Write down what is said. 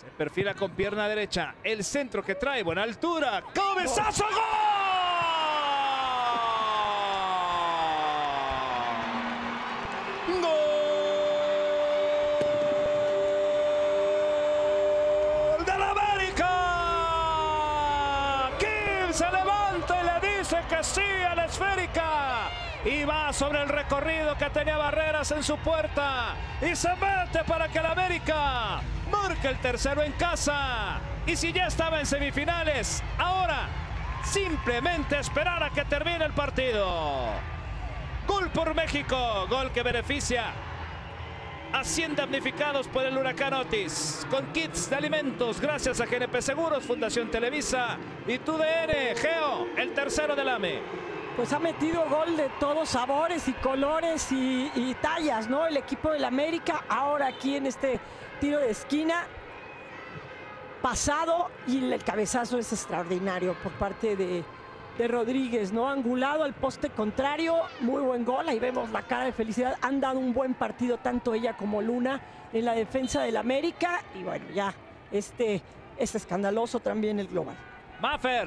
Se perfila con pierna derecha. El centro que trae buena altura. ¡Cabezazo! ¡Gol! ¡Gol de América! Kim se levanta y le dice que sí a la esférica. Y va sobre el recorrido que tenía barreras en su puerta. Y se mete para que la América marque el tercero en casa. Y si ya estaba en semifinales, ahora simplemente esperar a que termine el partido. Gol por México, gol que beneficia a 100 damnificados por el huracán Otis. Con kits de alimentos, gracias a GNP Seguros, Fundación Televisa y TUDN, Geo, el tercero del AME. Pues ha metido gol de todos sabores y colores y, tallas, ¿no? El equipo del América, ahora aquí en este tiro de esquina, pasado y el cabezazo es extraordinario por parte de, de Rodríguez, ¿no? Angulado al poste contrario, muy buen gol, ahí vemos la cara de felicidad, han dado un buen partido tanto ella como Luna en la defensa del América y bueno, ya este es escandaloso también el global. Maffer.